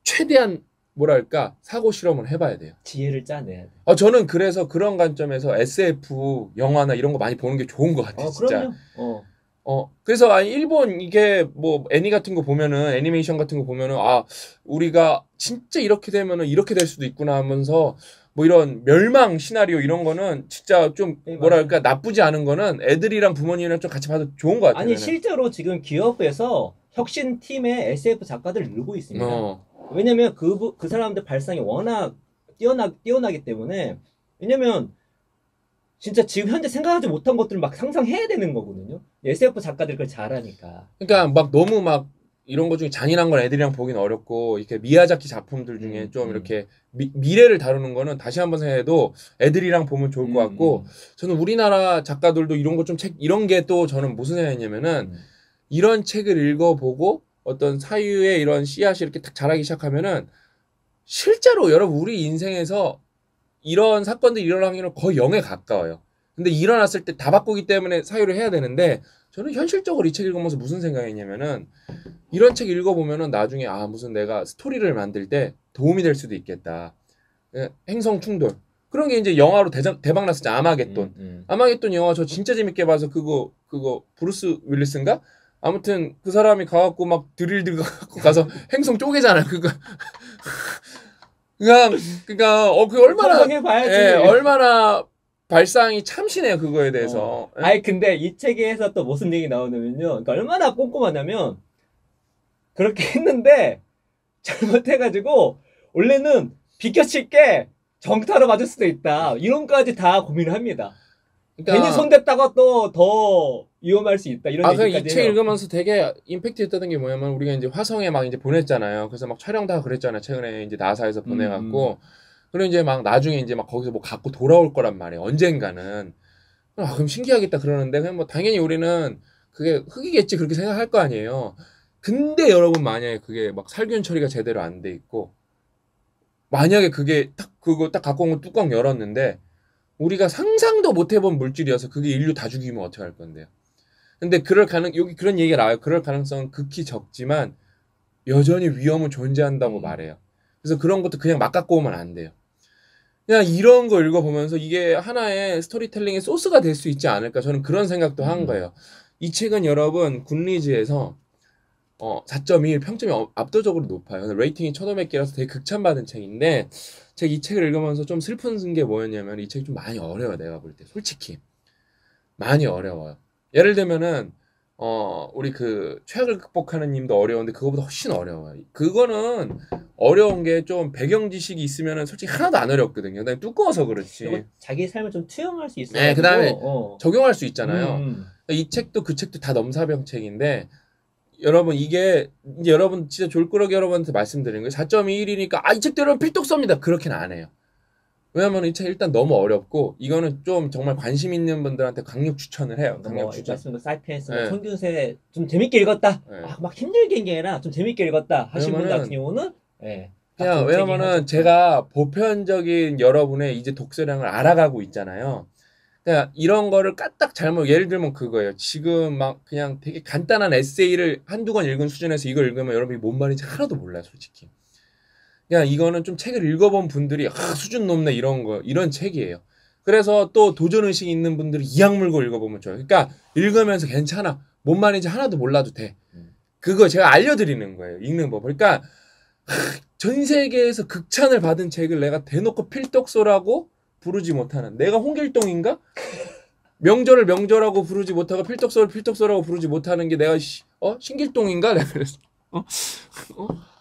최대한 뭐랄까 사고 실험을 해봐야 돼요. 지혜를 짜내야 돼. 어, 저는 그래서 그런 관점에서 SF 영화나 이런 거 많이 보는 게 좋은 것 같아요. 어, 진짜. 그럼요. 어. 어, 그래서 아니 일본 이게 뭐 애니 같은 거 보면은 애니메이션 같은 거 보면은 아 우리가 진짜 이렇게 되면은 이렇게 될 수도 있구나 하면서 뭐 이런 멸망 시나리오 이런 거는 진짜 좀 네, 뭐랄까 나쁘지 않은 거는 애들이랑 부모님이랑 좀 같이 봐도 좋은 것 같아요. 아니. 실제로 지금 기업에서 혁신 팀의 SF 작가들을 늘고 있습니다. 어, 왜냐면 그, 부- 그 사람들 발상이 워낙 뛰어나, 뛰어나기 때문에 왜냐면 진짜 지금 현재 생각하지 못한 것들을 막 상상해야 되는 거거든요. SF 작가들이 그걸 잘하니까. 그러니까 막 너무 막 이런 거 중에 잔인한 건 애들이랑 보긴 어렵고 이렇게 미야자키 작품들 중에 음, 좀 음. 이렇게 미, 미래를 다루는 거는 다시 한번 생각해도 애들이랑 보면 좋을 것 같고 음, 저는 우리나라 작가들도 이런 거 좀 책 이런 게 또 저는 무슨 생각했냐면은 음. 이런 책을 읽어보고 어떤 사유의 이런 씨앗이 이렇게 탁 자라기 시작하면은 실제로 여러분 우리 인생에서 이런 사건들이 일어날 확률은 거의 0에 가까워요. 근데 일어났을 때 다 바꾸기 때문에 사유를 해야 되는데 저는 현실적으로 이 책 읽으면서 무슨 생각했냐면은 이런 책 읽어보면은 나중에 아 무슨 내가 스토리를 만들 때 도움이 될 수도 있겠다. 예, 행성 충돌 그런 게 이제 영화로 대장, 대박 났었죠 아마겟돈. 음, 음. 아마겟돈 영화 저 진짜 재밌게 봐서 그거 그거 브루스 윌리스인가? 아무튼 그 사람이 가갖고 막 드릴 들어가고 가서 행성 쪼개잖아요. 그거 그냥 그니까 어 그 얼마나 상상해봐야지. 예 얼마나 발상이 참신해요 그거에 대해서. 예? 아니 근데 이 책에서 또 무슨 얘기 나오냐면요. 그러니까 얼마나 꼼꼼하냐면 그렇게 했는데 잘못해가지고 원래는 비껴칠 게 정타로 맞을 수도 있다. 이런까지 다 고민을 합니다. 그러니까 괜히 손댔다가 또 더 위험할 수 있다. 이런 아, 그 얘기까지 이책 해요. 읽으면서 되게 임팩트였던 게 뭐냐면 우리가 이제 화성에 막 이제 보냈잖아요. 그래서 막 촬영 다 그랬잖아요. 최근에 이제 나사에서 음, 보내갖고 그리고 이제 막 나중에 이제 막 거기서 뭐 갖고 돌아올 거란 말이에요. 언젠가는 아 그럼 신기하겠다 그러는데 그냥 뭐 당연히 우리는 그게 흙이겠지 그렇게 생각할 거 아니에요. 근데 여러분 만약에 그게 막 살균 처리가 제대로 안 돼 있고 만약에 그게 딱 그거 딱 갖고 온 거 뚜껑 열었는데 우리가 상상도 못 해본 물질이어서 그게 인류 다 죽이면 어떻게 할 건데요? 근데 그럴 가능 여기 그런 얘기가 나와요. 그럴 가능성은 극히 적지만 여전히 위험은 존재한다고 음. 말해요. 그래서 그런 것도 그냥 막 갖고 오면 안 돼요. 그냥 이런 거 읽어보면서 이게 하나의 스토리텔링의 소스가 될 수 있지 않을까 저는 그런 생각도 한 음. 거예요. 이 책은 여러분 굿리즈에서 어, 4.1 평점이 어- 압도적으로 높아요. 레이팅이 1,500개라서 되게 극찬받은 책인데 제가 이 책을 읽으면서 좀 슬픈 게 뭐였냐면 이 책이 좀 많이 어려워요. 내가 볼 때 솔직히 많이 어려워요. 예를 들면은 어 우리 그 최악을 극복하는 님도 어려운데 그거보다 훨씬 어려워요. 그거는 어려운 게 좀 배경 지식이 있으면은 솔직히 하나도 안 어렵거든요. 그다음에 두꺼워서 그렇지. 자기 삶을 좀 투영할 수 있어요. 네, 그다음에 어. 적용할 수 있잖아요. 음, 이 책도 그 책도 다 넘사벽 책인데 여러분 이게 이제 여러분 진짜 졸꾸러기 여러분한테 말씀드리는 거예요. 4.21이니까 아이 여러분 필독서입니다. 그렇게는 안 해요. 왜냐면 이책 일단 너무 어렵고 이거는 좀 정말 관심 있는 분들한테 강력 추천을 해요. 강력 뭐 추천. 말씀도 사이펜스, 네. 청균세 좀 재밌게 읽었다. 네. 아, 막 힘들게 읽은 게 아니라 좀 재밌게 읽었다 하신 분 같은 경우는 예. 딱 그냥 왜냐면은 제가 보편적인 여러분의 이제 독서량을 알아가고 있잖아요. 그러니까 이런 거를 까딱 잘못 예를 들면 그거예요. 지금 막 그냥 되게 간단한 에세이를 한두 권 읽은 수준에서 이걸 읽으면 여러분이 뭔 말인지 하나도 몰라요, 솔직히. 그냥 이거는 좀 책을 읽어본 분들이 아, 수준 높네 이런 거 이런 책이에요. 그래서 또 도전 의식 있는 분들이 이악 물고 읽어보면 좋아요. 그러니까 읽으면서 괜찮아. 뭔 말인지 하나도 몰라도 돼. 음. 그거 제가 알려드리는 거예요. 읽는 법. 그러니까 하, 전 세계에서 극찬을 받은 책을 내가 대놓고 필독서라고 부르지 못하는 내가 홍길동인가? 명절을 명절하고 부르지 못하고 필독서를 필독서라고 부르지 못하는 게 내가 시- 어 신길동인가? 내가 그랬어. 어? 어?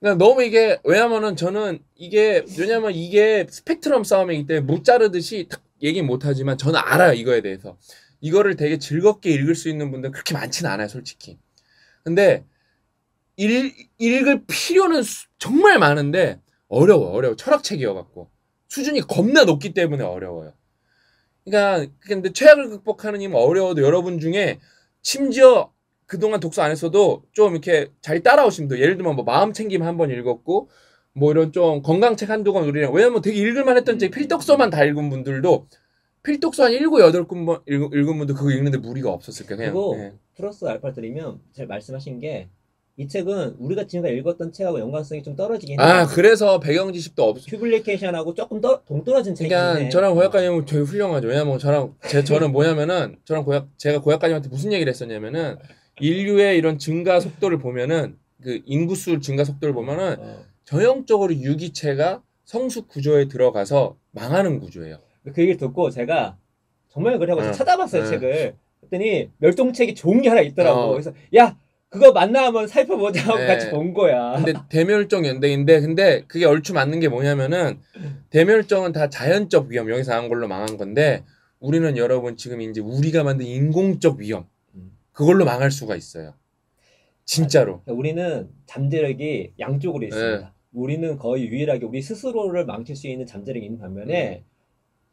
그러니까 너무 이게 왜냐면은 저는 이게 왜냐면 이게 스펙트럼 싸움이기 때문에 무 자르듯이 탁 얘기 못 하지만 저는 알아요 이거에 대해서. 이거를 되게 즐겁게 읽을 수 있는 분들 그렇게 많지는 않아요 솔직히. 근데 읽, 읽을 필요는 수- 정말 많은데 어려워 어려워 철학책이어갖고. 수준이 겁나 높기 때문에 어려워요. 그러니까 근데 최악을 극복하는 힘은 어려워도 여러분 중에 심지어 그동안 독서 안 했어도 좀 이렇게 잘 따라오신 분들 예를 들면 뭐 마음 챙김 한 번 읽었고 뭐 이런 좀 건강책 한두 권 우리랑 왜냐면 되게 읽을만 했던 책 필독서만 다 읽은 분들도 필독서 한 일곱 여덟 권 읽은, 읽은 분들 그거 읽는데 무리가 없었을 거예요 그리고 예. 플러스 알파 드리면 제가 말씀하신 게 이 책은 우리가 지금까지 읽었던 책하고 연관성이 좀 떨어지긴 해요. 아 그래서 배경 지식도 없 퓨블리케이션하고 조금 더 동떨어진 책이긴 그러니까 해. 저랑 고약가님은 되게 훌륭하죠. 왜냐면 저랑 제 저는 뭐냐면은 저랑 고약 제가 고약가님한테 무슨 얘기를 했었냐면은 인류의 이런 증가 속도를 보면은 그 인구수 증가 속도를 보면은 어. 전형적으로 유기체가 성숙 구조에 들어가서 망하는 구조예요. 그 얘기를 듣고 제가 정말 그래 하고 응. 찾아봤어요 응. 책을. 그랬더니 멸종책이 좋은 게 하나 있더라고. 어. 그래서 야 그거 맞나 한번 살펴보자 하고 네. 같이 본 거야. 근데 대멸종 연대인데 근데 그게 얼추 맞는 게 뭐냐면은 대멸종은 다 자연적 위험 여기서 나온 걸로 망한 건데 우리는 여러분 지금 이제 우리가 만든 인공적 위험 음. 그걸로 망할 수가 있어요. 진짜로. 그러니까 우리는 잠재력이 양쪽으로 네. 있습니다. 우리는 거의 유일하게 우리 스스로를 망칠 수 있는 잠재력이 있는 음. 반면에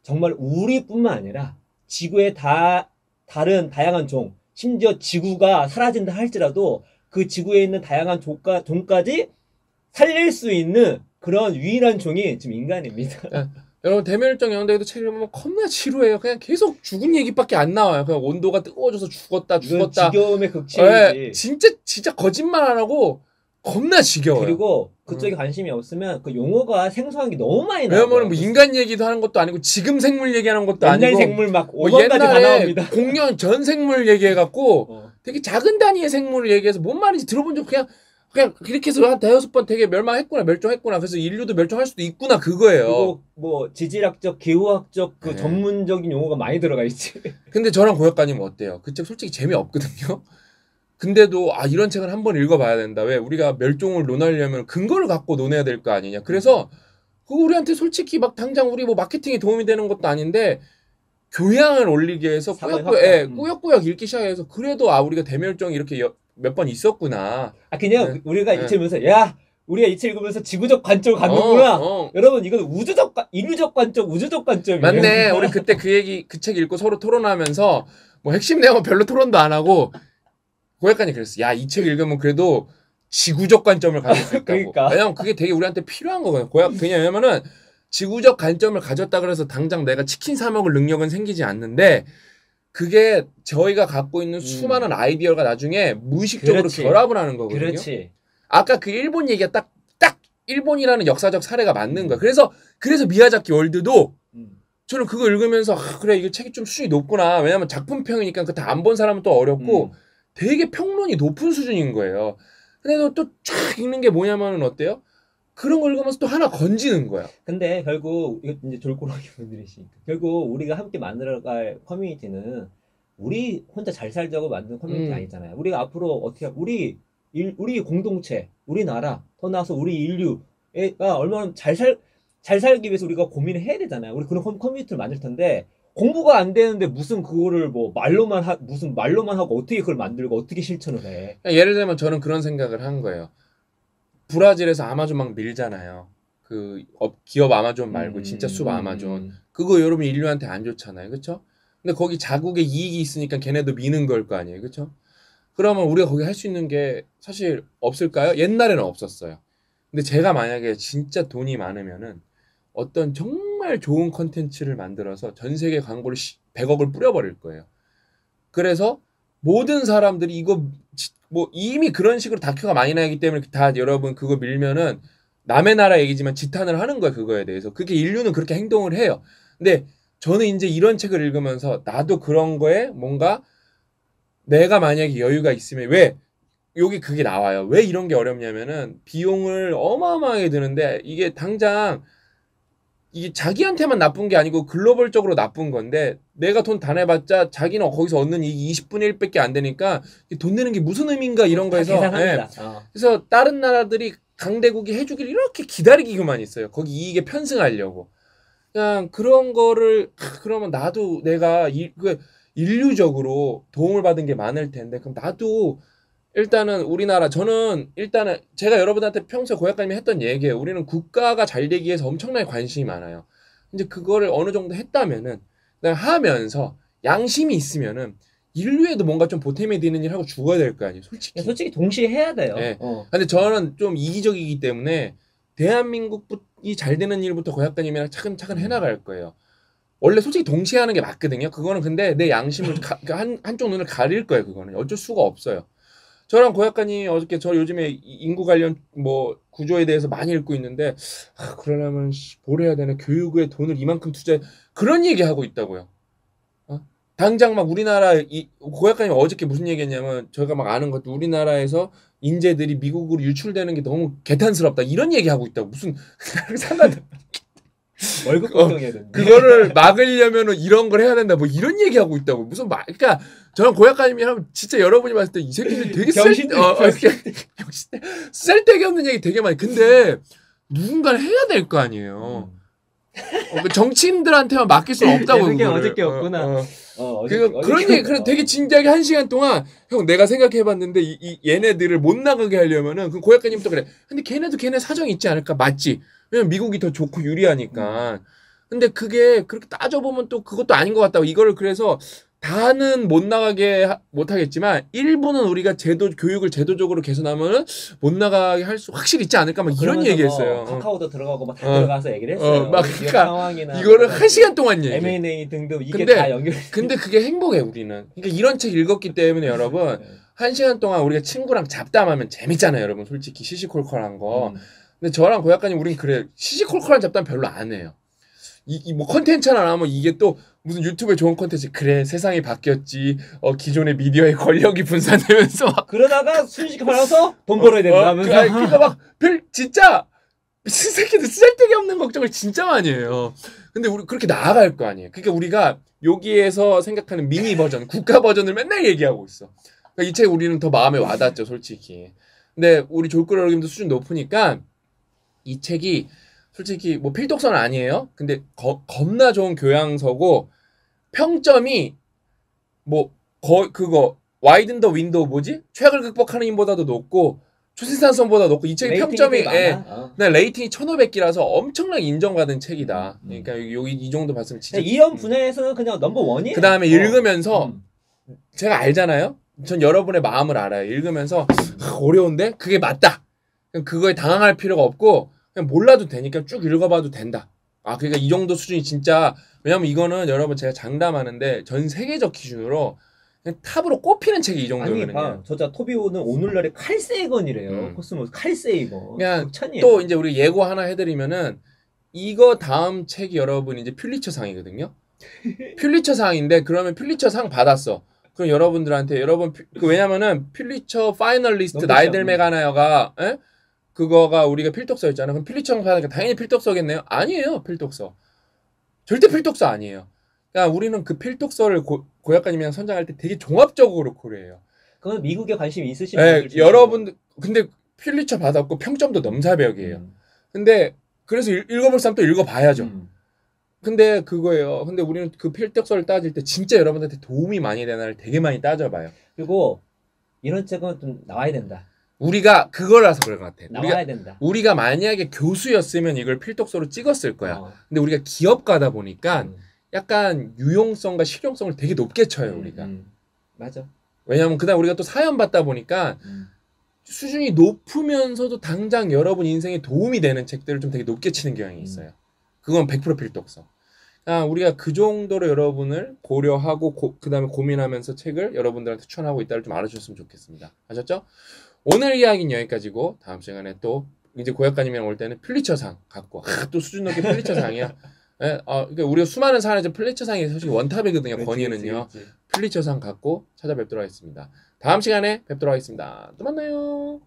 정말 우리뿐만 아니라 지구의 다 다른 다양한 종, 심지어 지구가 사라진다 할지라도 그 지구에 있는 다양한 종까, 종까지 살릴 수 있는 그런 유일한 종이 지금 인간입니다. 여러분 대멸종 연대에도 책을 보면 겁나 지루해요. 그냥 계속 죽은 얘기밖에 안 나와요. 그냥 온도가 뜨거워져서 죽었다 죽었다. 지겨움의 예, 극치이지. 진짜 진짜 거짓말 안 하고 겁나 지겨워요. 그리고 그쪽에 관심이 없으면 그 용어가 생소한 게 너무 많이 나와요. 왜냐면 뭐 인간 얘기도 하는 것도 아니고 지금 생물 얘기하는 것도 옛날 아니고 생물 막뭐 5만 가지 다 옛날에 나옵니다. 공룡 전 생물 얘기해갖고 어. 되게 작은 단위의 생물을 얘기해서 뭔 말인지 들어본 적 그냥 그냥 그렇게 해서 한 대여섯 번 되게 멸망했구나 멸종했구나 그래서 인류도 멸종할 수도 있구나 그거예요. 그리고 뭐 지질학적, 기후학적 그 네. 전문적인 용어가 많이 들어가 있지. 근데 저랑 고약가님 어때요? 그 책 솔직히 재미 없거든요. 근데도 아 이런 책은 한번 읽어봐야 된다. 왜 우리가 멸종을 논하려면 근거를 갖고 논해야 될 거 아니냐. 그래서 그 우리한테 솔직히 막 당장 우리 뭐 마케팅에 도움이 되는 것도 아닌데 교양을 올리기 위해서 꾸역꾸역. 예, 음. 꾸역꾸역 읽기 시작해서 그래도 아 우리가 대멸종이 이렇게 몇 번 있었구나. 아 그냥 네. 우리가 네. 이책 읽으면서 야 우리가 이 책 읽으면서 지구적 관점을 갖는구나. 어, 어. 여러분 이건 우주적 관, 인류적 관점, 우주적 관점이에요. 맞네. 우리 그때 그 얘기 그 책 읽고 서로 토론하면서 뭐 핵심 내용은 별로 토론도 안 하고 고약간이 그랬어. 야 이 책 읽으면 그래도 지구적 관점을 가질 수 있다고. 그러니까. 왜냐면 그게 되게 우리한테 필요한 거거든요. 고약 그냥 왜냐면은 지구적 관점을 가졌다 그래서 당장 내가 치킨 사 먹을 능력은 생기지 않는데 그게 저희가 갖고 있는 음. 수많은 아이디어가 나중에 무의식적으로 그렇지. 결합을 하는 거거든요. 그렇지. 아까 그 일본 얘기가 딱, 딱 일본이라는 역사적 사례가 맞는 거야. 그래서, 그래서 미야자키 월드도 음. 저는 그거 읽으면서, 아, 그래, 이거 책이 좀 수준이 높구나. 왜냐면 작품평이니까 그 다 안 본 사람은 또 어렵고 음. 되게 평론이 높은 수준인 거예요. 근데 또쫙 읽는 게 뭐냐면은 어때요? 그런 걸 읽으면서 또 하나 건지는 거야. 근데 결국 이거 이제 졸꾸러기 분들이시니까 결국 우리가 함께 만들어갈 커뮤니티는 우리 혼자 잘 살자고 만든 커뮤니티 음. 아니잖아요. 우리가 앞으로 어떻게 우리 일, 우리 공동체, 우리나라, 더 나아서 우리 인류가 얼마나 잘 살 잘 살기 위해서 우리가 고민을 해야 되잖아요. 우리 그런 커- 커뮤니티를 만들 텐데 공부가 안 되는데 무슨 그거를 뭐 말로만 하, 무슨 말로만 하고 어떻게 그걸 만들고 어떻게 실천을 해? 예를 들면 저는 그런 생각을 한 거예요. 브라질에서 아마존 막 밀잖아요. 그 업- 기업 아마존 말고 진짜 숲 아마존. 음. 그거 여러분 인류한테 안 좋잖아요. 그렇죠? 근데 거기 자국의 이익이 있으니까 걔네도 미는 걸 거 아니에요. 그렇죠? 그러면 우리가 거기 할 수 있는 게 사실 없을까요? 옛날에는 없었어요. 근데 제가 만약에 진짜 돈이 많으면은 어떤 정말 좋은 컨텐츠를 만들어서 전 세계 광고를 100억을 뿌려버릴 거예요. 그래서 모든 사람들이 이거 지- 뭐 이미 그런 식으로 다큐가 많이 나기 때문에 다 여러분 그거 밀면은 남의 나라 얘기지만 지탄을 하는 거야 그거에 대해서 그게 인류는 그렇게 행동을 해요. 근데 저는 이제 이런 책을 읽으면서 나도 그런 거에 뭔가 내가 만약에 여유가 있으면 왜 여기 그게 나와요. 왜 이런 게 어렵냐면은 비용을 어마어마하게 드는데 이게 당장 이게 자기한테만 나쁜 게 아니고 글로벌적으로 나쁜 건데 내가 돈 다 내봤자 자기는 거기서 얻는 이익이 20분의 1밖에 안 되니까 이돈 내는 게 무슨 의미인가 이런 다 거에서 예. 어. 그래서 다른 나라들이 강대국이 해주길 이렇게 기다리기만 있어요. 거기 이익에 편승하려고. 그냥 그런 거를 하, 그러면 나도 내가 이, 그 인류적으로 도움을 받은 게 많을 텐데 그럼 나도 일단은 우리나라 저는 일단은 제가 여러분한테 평소에 고약가님이 했던 얘기예요. 우리는 국가가 잘 되기 위해서 엄청나게 관심이 많아요. 이제 그거를 어느 정도 했다면은 하면서 양심이 있으면은 인류에도 뭔가 좀 보탬이 되는 일 하고 죽어야 될 거 아니에요. 솔직히. 솔직히 동시에 해야 돼요. 네. 어. 근데 저는 좀 이기적이기 때문에 대한민국이 잘 되는 일부터 고약가님이랑 차근차근 해나갈 거예요. 원래 솔직히 동시에 하는 게 맞거든요. 그거는 근데 내 양심을 가- 그 한, 한쪽 눈을 가릴 거예요. 그거는 어쩔 수가 없어요. 저랑 고약가님 어저께 저 요즘에 이- 인구 관련 뭐 구조에 대해서 많이 읽고 있는데 아, 그러려면 씨, 뭘 해야 되나 교육에 돈을 이만큼 투자해 그런 얘기 하고 있다고요. 어? 당장 막 우리나라 이 고약가님 어저께 무슨 얘기했냐면 저희가 막 아는 것도 우리나라에서 인재들이 미국으로 유출되는 게 너무 개탄스럽다 이런 얘기 하고 있다고 무슨 상관 월급 어, 걱정해야 되는데. 그거를 막으려면은 이런 걸 해야 된다. 뭐 이런 얘기하고 있다고. 무슨 말, 그러니까 저는 고약가님이라면 진짜 여러분이 봤을 때 이 새끼는 되게 쓸, 병신들, 어, 어, 역시 쓸데기 없는 얘기 되게 많이. 근데 누군가를 해야 될 거 아니에요. 음. 어, 그 정치인들한테만 맡길 수는 없다고. 그게. 어저께 없구나. 어, 어. 어, 어제- 그, 그런 얘기. 그래 되게 진지하게 한 시간 동안, 형, 내가 생각해봤는데, 이, 이 얘네들을 못 나가게 하려면은, 그 고약가님도 그래. 근데 걔네도 걔네 사정이 있지 않을까? 맞지? 왜냐면 미국이 더 좋고 유리하니까. 근데 그게 그렇게 따져보면 또 그것도 아닌 것 같다고. 이거를 그래서 다는 못 나가게 하- 못 하겠지만 일부는 우리가 제도 교육을 제도적으로 개선하면은 못 나가게 할 수 확실히 있지 않을까 막 이런 그러면서 얘기했어요. 뭐 카카오도 들어가고 막 다 어. 들어가서 얘기를 했어요. 어, 막 지역 그러니까 상황이나 이거를 뭐한 시간 동안 얘기해. M&A 등등 이게 근데- 다 연결. 근데 그게 행복해 우리는. 그러니까 이런 책 읽었기 때문에 여러분 한 시간 동안 우리가 친구랑 잡담하면 재밌잖아요, 여러분. 솔직히 시시콜콜한 거. 음. 근데 저랑 고약가님 우린 그래 시시콜콜한 잡담 별로 안 해요. 이뭐 컨텐츠 하나 나오면 이게 또 무슨 유튜브에 좋은 컨텐츠 그래 세상이 바뀌었지 어 기존의 미디어의 권력이 분산되면서 막 그러다가 순식간에 팔아서 돈 벌어야 된다 어, 하면서 그, 아니, 그러니까 막별 진짜 미친 새끼들 쓸데기 없는 걱정을 진짜 많이 해요. 근데 우리 그렇게 나아갈 거 아니에요. 그러니까 우리가 여기에서 생각하는 미니 버전, 국가 버전을 맨날 얘기하고 있어. 그러니까 이책 우리는 더 마음에 와닿죠, 솔직히. 근데 우리 여러분도 수준 높으니까 이 책이 솔직히 뭐 필독서는 아니에요. 근데 거- 겁나 좋은 교양서고 평점이 뭐 거 그거 Widen the Window 뭐지? 최악을 극복하는 힘보다도 높고 초생산성보다 높고 이 책의 평점이 예. 어. 네, rating이 1500개라서 엄청나게 인정받은 책이다. 음. 그러니까 여기, 이 정도 봤으면 진짜 그냥 이런 분야에서는 그냥 number one이에요. 그 다음에 어. 읽으면서 음. 제가 알잖아요. 전 여러분의 마음을 알아요. 읽으면서 아, 어려운데 그게 맞다. 그거에 당황할 필요가 없고 그냥 몰라도 되니까 쭉 읽어봐도 된다. 아 그러니까 이 정도 수준이 진짜 왜냐면 이거는 여러분 제가 장담하는데 전 세계적 기준으로 그냥 탑으로 꼽히는 책이 이 아니 정도거든요. 봐 저자 토비 오드는 오늘날의 칼세이건이래요. 음. 코스모스 칼세이건. 그냥 극찬이에요. 또 이제 우리 예고 하나 해드리면은 이거 다음 책이 여러분 이제 퓰리처상이거든요. 퓰리처상인데 그러면 퓰리처상 받았어. 그럼 여러분들한테 여러분 퓨- 그 왜냐면은 퓰리처 파이널리스트 너무 나이들 좋지 메가나여가 에? 그거가 우리가 필독서였잖아. 그럼 필리처상 받으니까 당연히 필독서겠네요. 아니에요, 필독서. 절대 필독서 아니에요. 그러니까 우리는 그 필독서를 고, 고약가님이랑 선정할 때 되게 종합적으로 고려해요. 그건 미국에 관심 있으신 예, 분들 중에 여러분들 근데 필리처 받았고 평점도 넘사벽이에요. 음. 근데 그래서 읽- 읽어볼 사람 또 읽어봐야죠. 음. 근데 그거예요. 근데 우리는 그 필독서를 따질 때 진짜 여러분한테 도움이 많이 되나를 되게 많이 따져봐요. 그리고 이런 책은 좀 나와야 된다. 우리가 그거라서 그런 것 같아. 나와야 우리가 된다. 우리가 만약에 교수였으면 이걸 필독서로 찍었을 거야. 어. 근데 우리가 기업가다 보니까 음. 약간 유용성과 실용성을 되게 높게 쳐요 음, 우리가. 음. 맞아. 왜냐하면 그다음 우리가 또 사연 받다 보니까 음. 수준이 높으면서도 당장 여러분 인생에 도움이 되는 책들을 좀 되게 높게 치는 경향이 있어요. 그건 100% 필독서. 아, 우리가 그 정도로 여러분을 고려하고 고, 그다음에 고민하면서 책을 여러분들한테 추천하고 있다를 좀 알아주셨으면 좋겠습니다. 아셨죠? 오늘 이야기는 여기까지고 다음 시간에 또 이제 고약가님이랑 올 때는 플리처상 갖고 아, 또 수준 높게 플리처상이야. 예, 어, 그러니까 우리가 수많은 이제 플리처상이 사실 원탑이거든요. 그치, 권위는요. 그치, 그치. 플리처상 갖고 찾아뵙도록 하겠습니다. 다음 시간에 뵙도록 하겠습니다. 또 만나요.